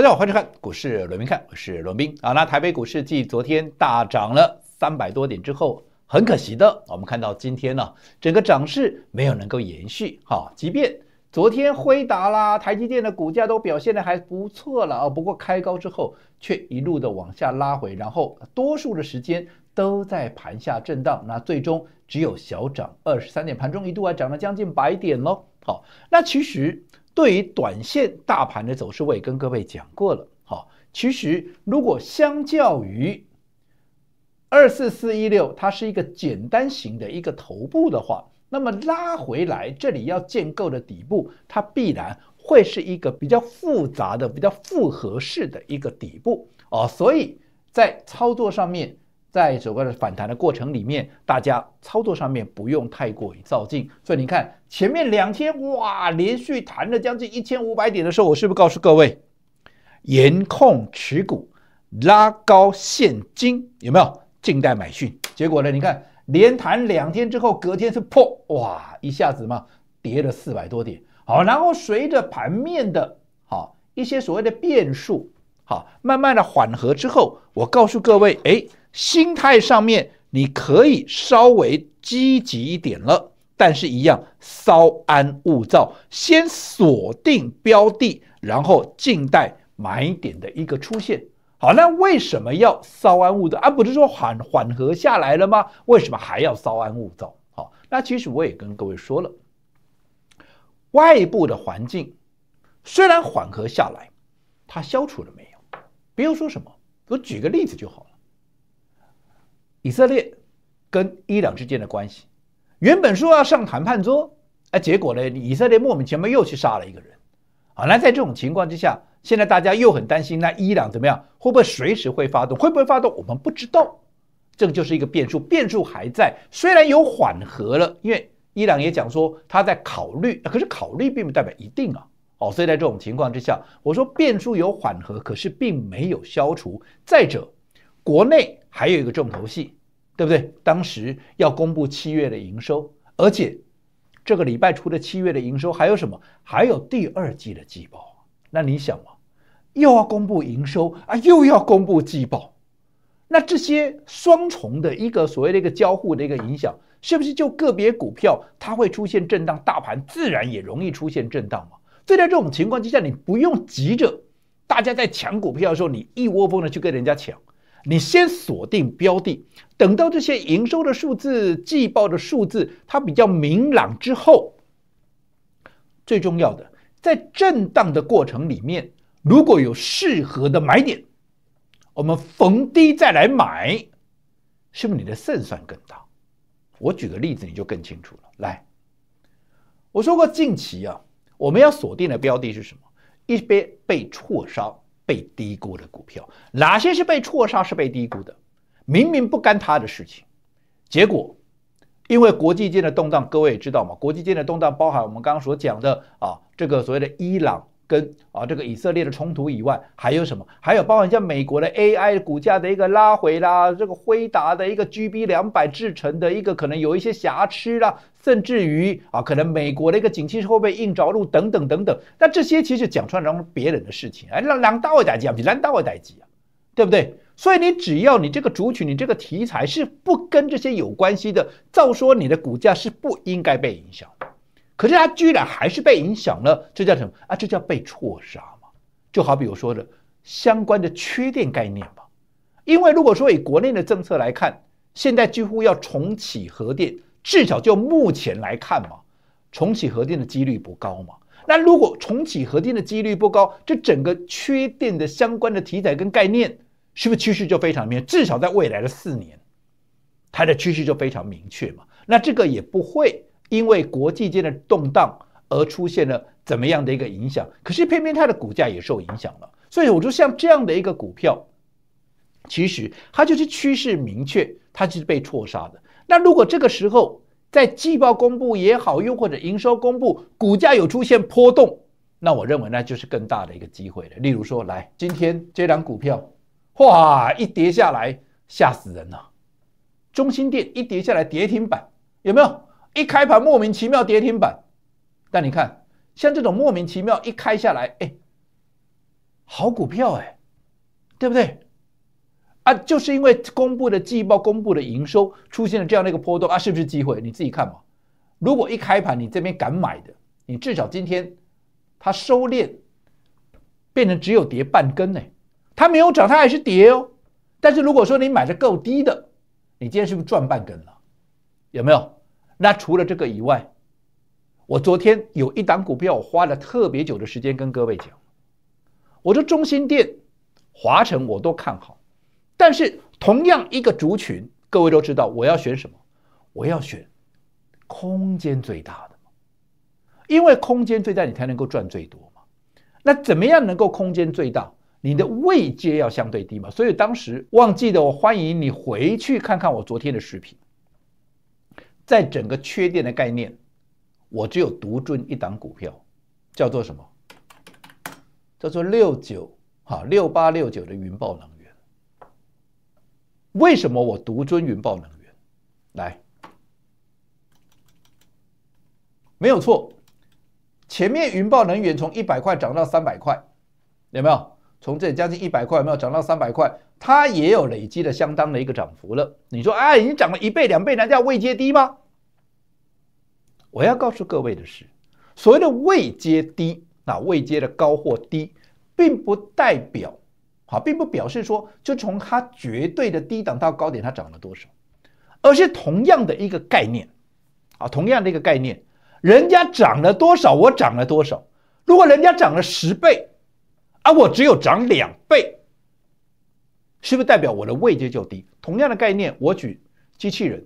大家好，欢迎收看股市罗宾看，我是罗宾啊。那台北股市继昨天大涨了三百多点之后，很可惜的，我们看到今天呢，整个涨势没有能够延续哈。即便昨天辉达啦、台积电的股价都表现的还不错了啊，不过开高之后却一路的往下拉回，然后多数的时间都在盘下震荡，那最终只有小涨二十三点，盘中一度还涨了将近百点喽。好，那其实。对于短线大盘的走势，我也跟各位讲过了。好，其实如果相较于二四四一六，它是一个简单型的一个头部的话，那么拉回来这里要建构的底部，它必然会是一个比较复杂的、比较复合式的一个底部哦。所以在操作上面。在整个的反弹的过程里面，大家操作上面不用太过于造进。所以你看前面两天哇，连续弹了将近一千五百点的时候，我是不是告诉各位，严控持股，拉高现金，有没有静待买讯？结果呢，你看连弹两天之后，隔天是破哇，一下子嘛跌了四百多点。好，然后随着盘面的好一些所谓的变数，好慢慢的缓和之后，我告诉各位，哎。心态上面你可以稍微积极一点了，但是一样稍安勿躁，先锁定标的，然后静待买点的一个出现。好，那为什么要稍安勿躁啊？不是说缓缓和下来了吗？为什么还要稍安勿躁？好，那其实我也跟各位说了，外部的环境虽然缓和下来，它消除了没有？比如说什么？我举个例子就好了。以色列跟伊朗之间的关系，原本说要上谈判桌，哎，结果呢，以色列莫名其妙又去杀了一个人，啊，那在这种情况之下，现在大家又很担心，那伊朗怎么样？会不会随时会发动？会不会发动？我们不知道，这个就是一个变数，变数还在。虽然有缓和了，因为伊朗也讲说他在考虑，可是考虑并不代表一定啊，哦，所以在这种情况之下，我说变数有缓和，可是并没有消除。再者，国内。还有一个重头戏，对不对？当时要公布七月的营收，而且这个礼拜出的七月的营收还有什么？还有第二季的季报。那你想嘛，又要公布营收啊，又要公布季报，那这些双重的一个所谓的一个交互的一个影响，是不是就个别股票它会出现震荡，大盘自然也容易出现震荡嘛？所以在这种情况之下，你不用急着，大家在抢股票的时候，你一窝蜂的去跟人家抢。你先锁定标的，等到这些营收的数字、季报的数字它比较明朗之后，最重要的，在震荡的过程里面，如果有适合的买点，我们逢低再来买，是不是你的胜算更大？我举个例子，你就更清楚了。来，我说过近期啊，我们要锁定的标的是什么？一边被错杀。被低估的股票，哪些是被错杀、是被低估的？明明不干他的事情，结果因为国际间的动荡，各位也知道嘛？国际间的动荡包含我们刚刚所讲的啊，这个所谓的伊朗。跟啊这个以色列的冲突以外，还有什么？还有包含像美国的 AI 股价的一个拉回啦，这个辉达的一个 GB 两百制成的一个可能有一些瑕疵啦，甚至于啊可能美国的一个景气会不会硬着陆等等等等。那这些其实讲出来让别人的事情，哎，让让大卫代机啊，比让大卫代机啊，对不对？所以你只要你这个主曲，你这个题材是不跟这些有关系的，照说你的股价是不应该被影响。可是它居然还是被影响了，这叫什么啊？这叫被错杀嘛？就好比我说的相关的缺电概念嘛。因为如果说以国内的政策来看，现在几乎要重启核电，至少就目前来看嘛，重启核电的几率不高嘛。那如果重启核电的几率不高，这整个缺电的相关的题材跟概念，是不是趋势就非常明？至少在未来的四年，它的趋势就非常明确嘛。那这个也不会。因为国际间的动荡而出现了怎么样的一个影响？可是偏偏它的股价也受影响了。所以我说，像这样的一个股票，其实它就是趋势明确，它就是被错杀的。那如果这个时候在季报公布也好，又或者营收公布，股价有出现波动，那我认为那就是更大的一个机会了。例如说，来今天这张股票，哇，一跌下来吓死人了。中心店一跌下来跌停板，有没有？一开盘莫名其妙跌停板，但你看，像这种莫名其妙一开下来，哎，好股票哎，对不对？啊，就是因为公布的季报、公布的营收出现了这样的一个波动啊，是不是机会？你自己看嘛。如果一开盘你这边敢买的，你至少今天它收敛，变成只有跌半根呢，它没有涨，它还是跌哦。但是如果说你买的够低的，你今天是不是赚半根了？有没有？那除了这个以外，我昨天有一档股票，我花了特别久的时间跟各位讲，我说中心店、华晨我都看好。但是同样一个族群，各位都知道我要选什么？我要选空间最大的，因为空间最大，你才能够赚最多嘛。那怎么样能够空间最大？你的位阶要相对低嘛。所以当时忘记的，我欢迎你回去看看我昨天的视频。在整个缺电的概念，我只有独尊一档股票，叫做什么？叫做六九哈六八六九的云豹能源。为什么我独尊云豹能源？来，没有错，前面云豹能源从一百块涨到三百块，有没有？从这里将近一百块，有没有涨到三百块？它也有累积的相当的一个涨幅了。你说，哎，已经涨了一倍两倍，难道位阶低吗？我要告诉各位的是，所谓的位阶低，那位阶的高或低，并不代表。好，并不表示说就从它绝对的低档到高点它涨了多少，而是同样的一个概念，啊，同样的一个概念，人家涨了多少，我涨了多少。如果人家涨了十倍，啊，我只有涨两倍，是不是代表我的位阶就低？同样的概念，我举机器人，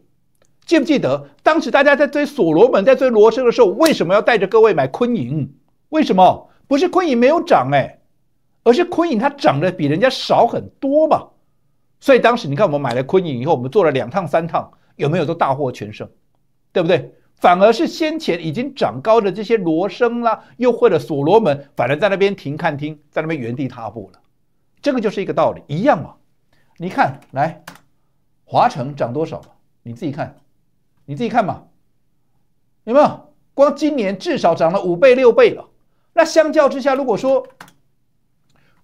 记不记得当时大家在追所罗门，在追罗生的时候，为什么要带着各位买昆盈？为什么？不是昆盈没有涨哎。而是昆影它涨得比人家少很多嘛，所以当时你看我们买了昆影以后，我们做了两趟三趟，有没有都大获全胜，对不对？反而是先前已经涨高的这些罗生啦，又或者所罗门，反而在那边停看听，在那边原地踏步了。这个就是一个道理，一样嘛。你看来华城涨多少你自己看，你自己看嘛，有没有？光今年至少涨了五倍六倍了。那相较之下，如果说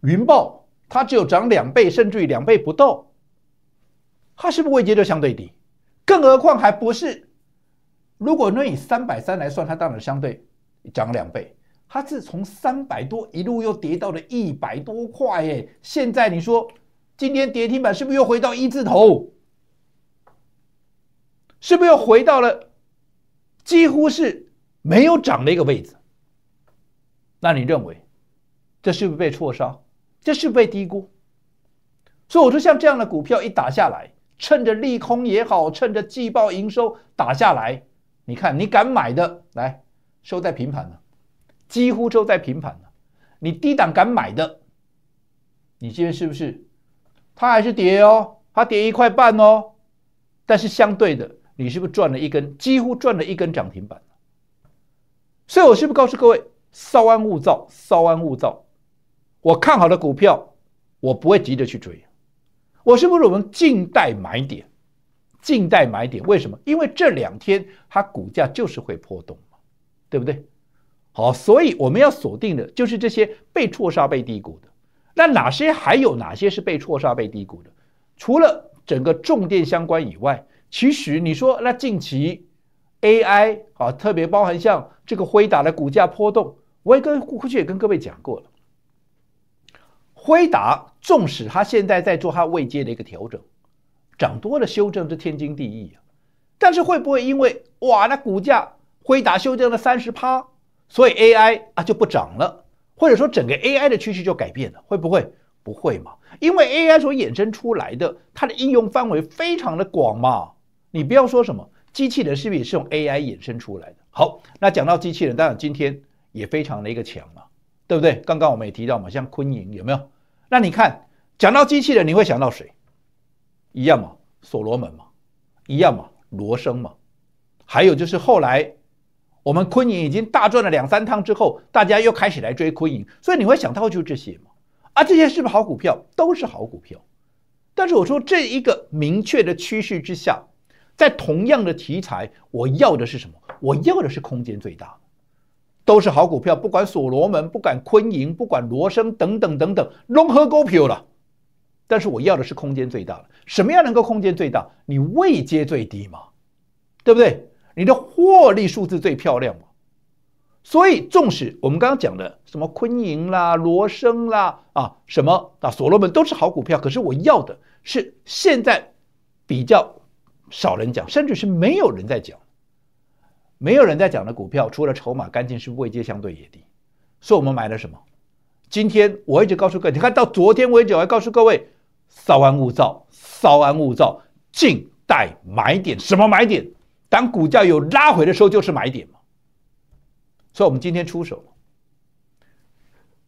云豹它只有涨两倍，甚至于两倍不到，它是不是位阶就相对低？更何况还不是，如果论以三百三来算，它当然相对涨两倍。它是从三百多一路又跌到了一百多块，哎，现在你说今天跌停板是不是又回到一字头？是不是又回到了几乎是没有涨的一个位置？那你认为这是不是被错杀？这是不是被低估，所以我说像这样的股票一打下来，趁着利空也好，趁着季报营收打下来，你看你敢买的来收在平盘了，几乎收在平盘了。你低档敢买的，你今天是不是？它还是跌哦，它跌一块半哦，但是相对的，你是不是赚了一根？几乎赚了一根涨停板所以我是不是告诉各位，稍安勿躁，稍安勿躁。我看好的股票，我不会急着去追。我是不是我们静待买点？静待买点，为什么？因为这两天它股价就是会波动嘛，对不对？好，所以我们要锁定的就是这些被错杀、被低估的。那哪些还有哪些是被错杀、被低估的？除了整个重电相关以外，其实你说那近期 AI 啊，特别包含像这个辉达的股价波动，我也跟过去也跟各位讲过了。辉达纵使它现在在做它未接的一个调整，涨多了修正是天经地义啊。但是会不会因为哇那股价辉达修正了三十趴，所以 AI 啊就不涨了，或者说整个 AI 的趋势就改变了？会不会？不会嘛？因为 AI 所衍生出来的它的应用范围非常的广嘛。你不要说什么机器人是不是也是用 AI 衍生出来的？好，那讲到机器人，当然今天也非常的一个强嘛。对不对？刚刚我们也提到嘛，像昆盈有没有？那你看，讲到机器人，你会想到谁？一样嘛，所罗门嘛，一样嘛，罗生嘛。还有就是后来我们昆盈已经大赚了两三趟之后，大家又开始来追昆盈，所以你会想到就这些嘛。啊，这些是不是好股票？都是好股票。但是我说这一个明确的趋势之下，在同样的题材，我要的是什么？我要的是空间最大。都是好股票，不管所罗门，不管昆盈，不管罗生等等等等，融合股票了。但是我要的是空间最大的，什么样能够空间最大？你位阶最低嘛，对不对？你的获利数字最漂亮嘛。所以，纵使我们刚刚讲的什么昆盈啦、罗生啦啊，什么啊所罗门都是好股票，可是我要的是现在比较少人讲，甚至是没有人在讲。没有人在讲的股票，除了筹码干净，是位阶相对也低。所以我们买了什么？今天我一直告诉各位，你看到昨天为止，我还告诉各位，稍安勿躁，稍安勿躁，静待买点。什么买点？当股价有拉回的时候，就是买点嘛。所以，我们今天出手，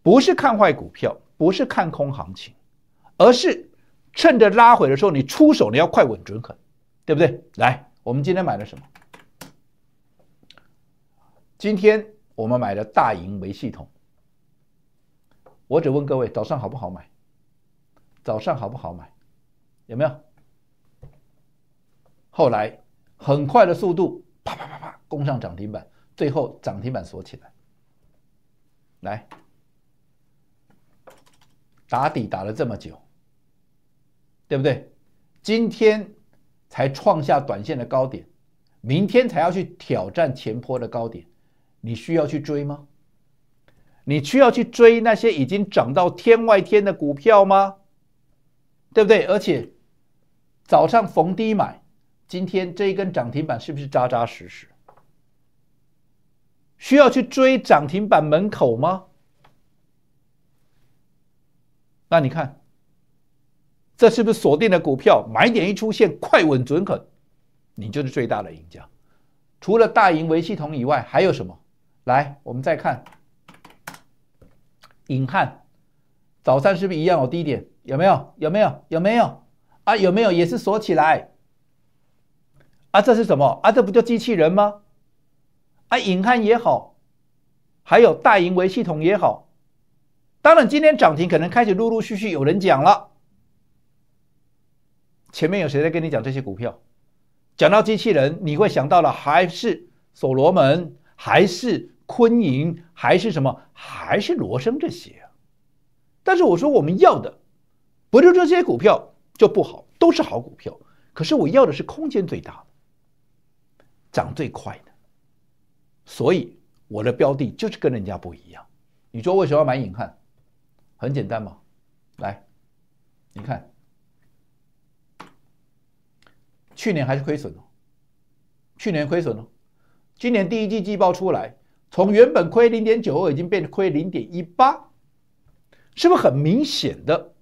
不是看坏股票，不是看空行情，而是趁着拉回的时候，你出手，你要快、稳、准、狠，对不对？来，我们今天买了什么？今天我们买了大盈维系统，我只问各位，早上好不好买？早上好不好买？有没有？后来很快的速度，啪啪啪啪攻上涨停板，最后涨停板锁起来。来，打底打了这么久，对不对？今天才创下短线的高点，明天才要去挑战前坡的高点。你需要去追吗？你需要去追那些已经涨到天外天的股票吗？对不对？而且早上逢低买，今天这一根涨停板是不是扎扎实实？需要去追涨停板门口吗？那你看，这是不是锁定的股票？买点一出现，快稳准狠，你就是最大的赢家。除了大盈维系统以外，还有什么？来，我们再看，隐汉，早上是不是一样有低点？有没有？有没有？有没有？啊，有没有？也是锁起来。啊，这是什么？啊，这不就机器人吗？啊，隐汉也好，还有大盈维系统也好。当然，今天涨停可能开始陆陆续续有人讲了。前面有谁在跟你讲这些股票？讲到机器人，你会想到了还是所罗门，还是？昆盈还是什么？还是罗生这些啊？但是我说我们要的，不是这些股票就不好，都是好股票。可是我要的是空间最大，涨最快的。所以我的标的就是跟人家不一样。你说为什么要买隐汉？很简单嘛，来，你看，去年还是亏损哦，去年亏损哦，今年第一季季报出来。从原本亏零点九二，已经变亏零点一八，是不是很明显的？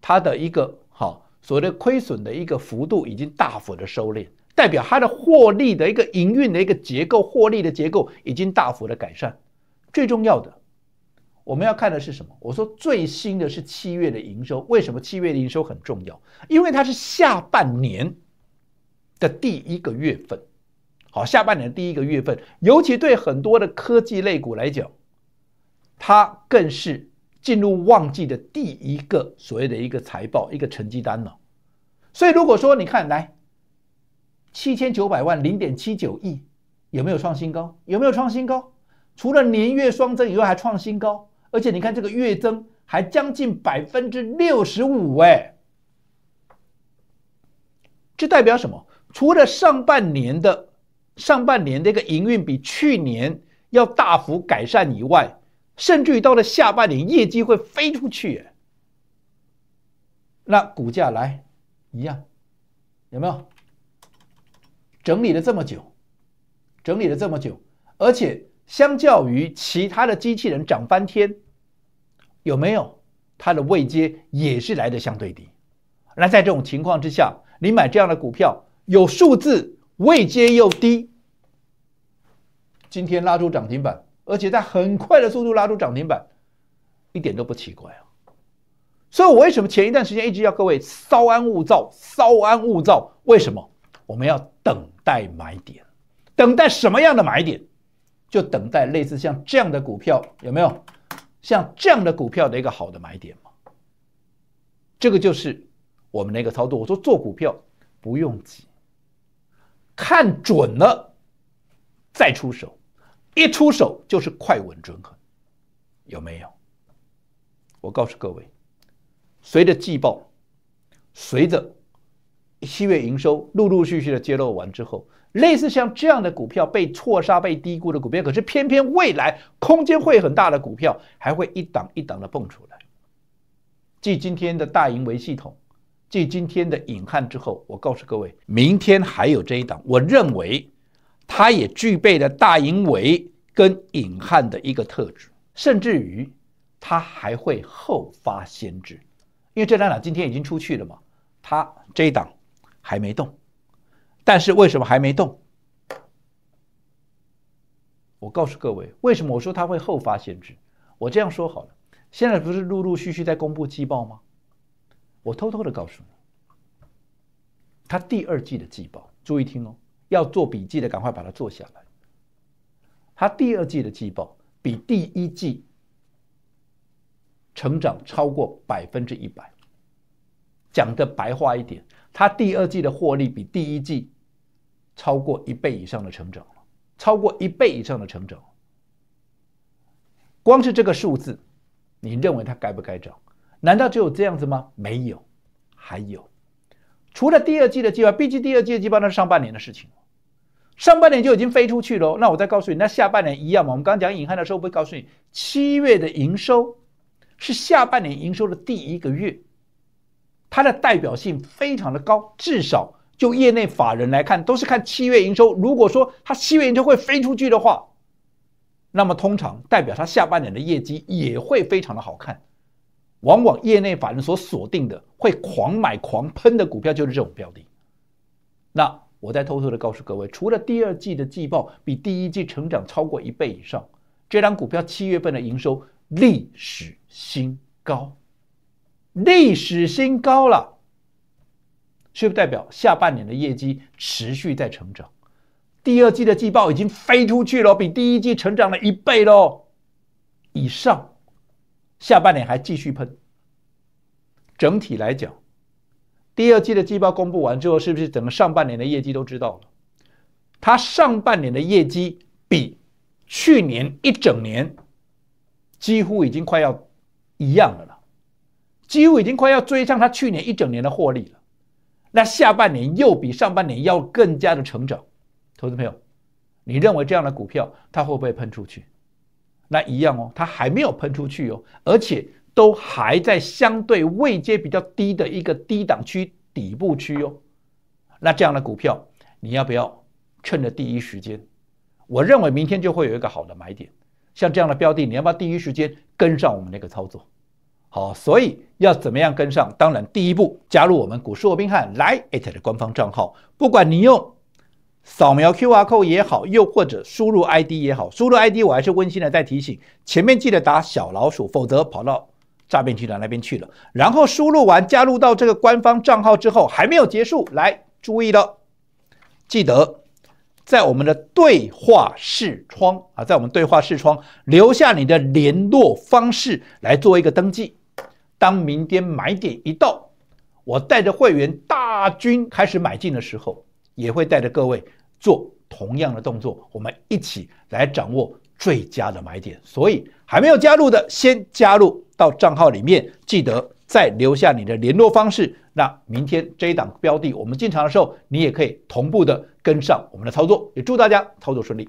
它的一个好所谓的亏损的一个幅度已经大幅的收敛，代表它的获利的一个营运的一个结构，获利的结构已经大幅的改善。最重要的，我们要看的是什么？我说最新的是七月的营收，为什么七月的营收很重要？因为它是下半年的第一个月份。好，下半年的第一个月份，尤其对很多的科技类股来讲，它更是进入旺季的第一个所谓的一个财报、一个成绩单了。所以，如果说你看来七千九百万零点七九亿，有没有创新高？有没有创新高？除了年月双增以外，还创新高，而且你看这个月增还将近百分之六十五，哎，这代表什么？除了上半年的。上半年的一个营运比去年要大幅改善以外，甚至于到了下半年业绩会飞出去，那股价来一样，有没有？整理了这么久，整理了这么久，而且相较于其他的机器人涨翻天，有没有？它的位阶也是来的相对低。那在这种情况之下，你买这样的股票，有数字。位阶又低，今天拉出涨停板，而且在很快的速度拉出涨停板，一点都不奇怪啊！所以，我为什么前一段时间一直要各位稍安勿躁，稍安勿躁？为什么？我们要等待买点，等待什么样的买点？就等待类似像这样的股票，有没有？像这样的股票的一个好的买点吗？这个就是我们的一个操作。我说做股票不用急。看准了再出手，一出手就是快稳准狠，有没有？我告诉各位，随着季报，随着七月营收陆陆续续的揭露完之后，类似像这样的股票被错杀、被低估的股票，可是偏偏未来空间会很大的股票，还会一档一档的蹦出来。继今天的大盈维系统，继今天的隐汉之后，我告诉各位，明天还有这一档，我认为它也具备了大盈维跟隐汉的一个特质，甚至于它还会后发先至，因为这两档今天已经出去了嘛，它这一档还没动，但是为什么还没动？我告诉各位，为什么我说它会后发先至？我这样说好了。现在不是陆陆续续在公布季报吗？我偷偷的告诉你，他第二季的季报，注意听哦，要做笔记的赶快把它做下来。他第二季的季报比第一季成长超过百分之一百。讲的白话一点，他第二季的获利比第一季超过一倍以上的成长，超过一倍以上的成长。光是这个数字。你认为它该不该涨？难道只有这样子吗？没有，还有，除了第二季的计划，毕竟第二季的计划那是上半年的事情，上半年就已经飞出去了。那我再告诉你，那下半年一样吗？我们刚讲隐含的时候，会告诉你，七月的营收是下半年营收的第一个月，它的代表性非常的高，至少就业内法人来看，都是看七月营收。如果说它七月营收会飞出去的话，那么通常代表它下半年的业绩也会非常的好看，往往业内法人所锁定的会狂买狂喷的股票就是这种标的。那我再偷偷的告诉各位，除了第二季的季报比第一季成长超过一倍以上，这张股票七月份的营收历史新高，历史新高了，是不是代表下半年的业绩持续在成长？第二季的季报已经飞出去了，比第一季成长了一倍喽以上。下半年还继续喷。整体来讲，第二季的季报公布完之后，是不是整个上半年的业绩都知道了？它上半年的业绩比去年一整年几乎已经快要一样了了，几乎已经快要追上它去年一整年的获利了。那下半年又比上半年要更加的成长。投资朋友，你认为这样的股票它会不会喷出去？那一样哦，它还没有喷出去哦，而且都还在相对位阶比较低的一个低档区底部区哦。那这样的股票，你要不要趁着第一时间？我认为明天就会有一个好的买点。像这样的标的，你要不要第一时间跟上我们那个操作？好，所以要怎么样跟上？当然，第一步加入我们股市罗宾汉来 at 的官方账号，不管你用。扫描 Q R code 也好，又或者输入 I D 也好，输入 I D 我还是温馨的再提醒，前面记得打小老鼠，否则跑到诈骗集团那边去了。然后输入完加入到这个官方账号之后，还没有结束，来注意了，记得在我们的对话视窗啊，在我们对话视窗留下你的联络方式来做一个登记。当明天买点一到，我带着会员大军开始买进的时候，也会带着各位。做同样的动作，我们一起来掌握最佳的买点。所以还没有加入的，先加入到账号里面，记得再留下你的联络方式。那明天这一档标的，我们进场的时候，你也可以同步的跟上我们的操作。也祝大家操作顺利。